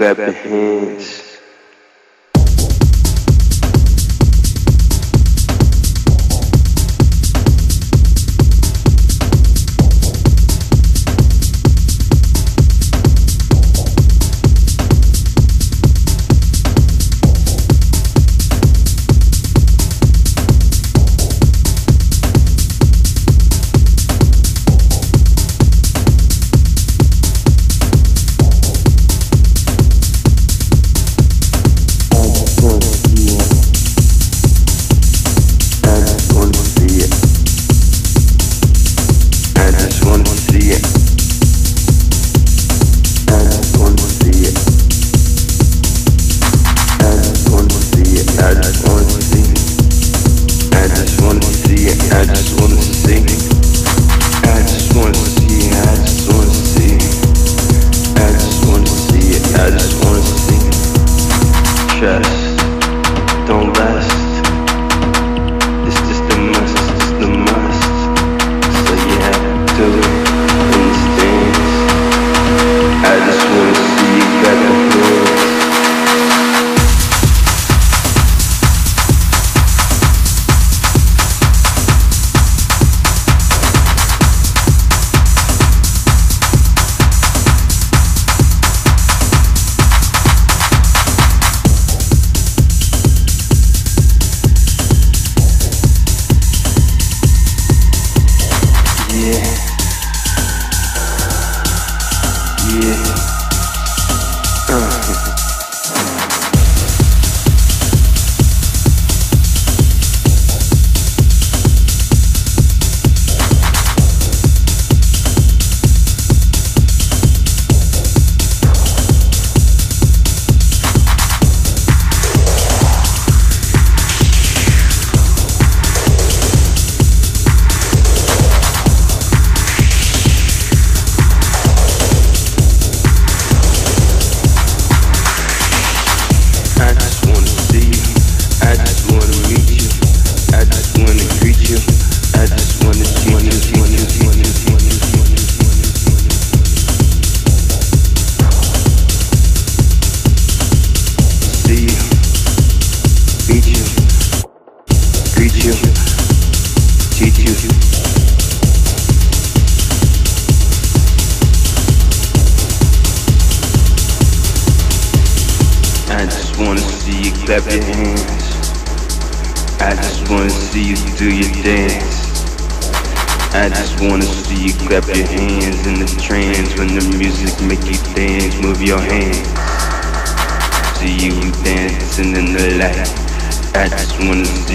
grab your.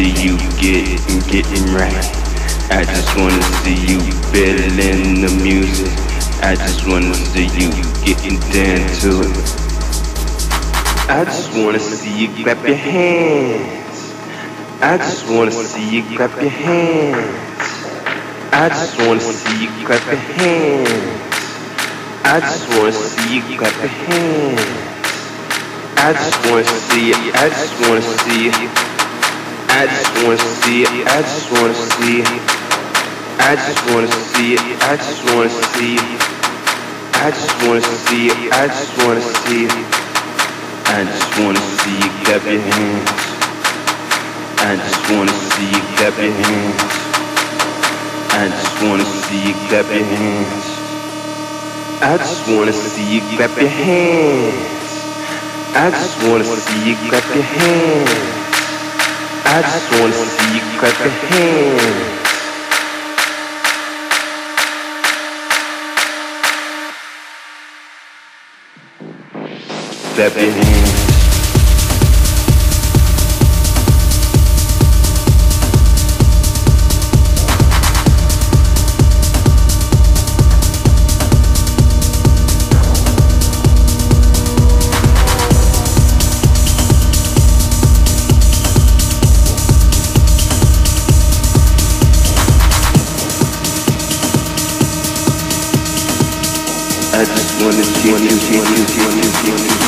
see you get getting right. I just wanna see you better than the music. I just wanna see you getting down to it. I just wanna see you clap your hands. I just wanna see you clap your hands. I just wanna see you clap your hands. I just wanna see you clap your hands. I just wanna see you. I just wanna see you. I just wanna see it. I just wanna see it. I just wanna see it. I just wanna see it. I just wanna see it. Clap your hands. I just wanna see you clap your hands. I just wanna see you clap your hands. I just wanna see you clap your hands. I just wanna see you clap your hands. I just wanna see you clap your hands. clap your hands. you. wanna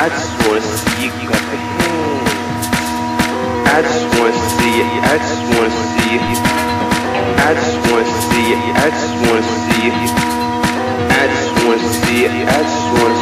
I just wanna see you. I just wanna see. I just wanna see. I just wanna see. I just wanna see. I just wanna see